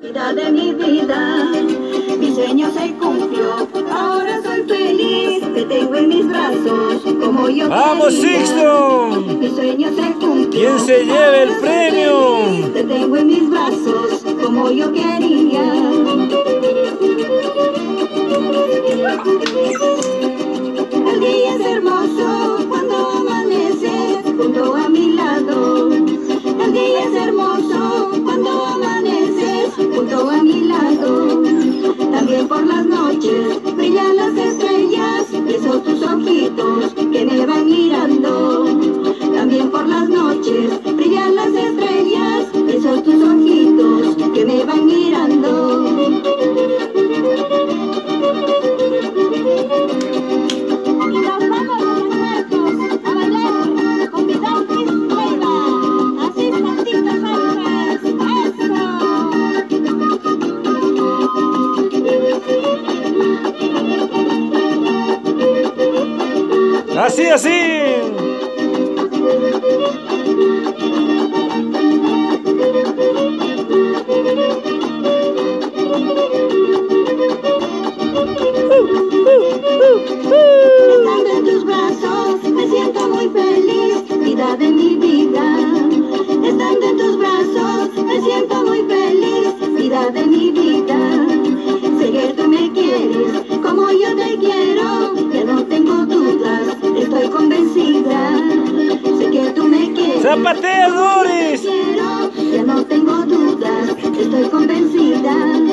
de mi vida, mi sueño se cumplió. Ahora soy feliz, te tengo en mis brazos, como yo. ¡Vamos, Sixto! Mi sueño se cumplió. ¿Quién se lleve el premio? Feliz, te tengo en mis brazos, como yo quería. noches, brillan las estrellas, esos tus ojitos que me van mirando. Los vamos los muertos a bailar con mis donkis así tantitas altas. Así, así. ¡Zapatea, Doris! Estoy convencida.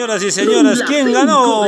señoras y señores, ¿quién ganó?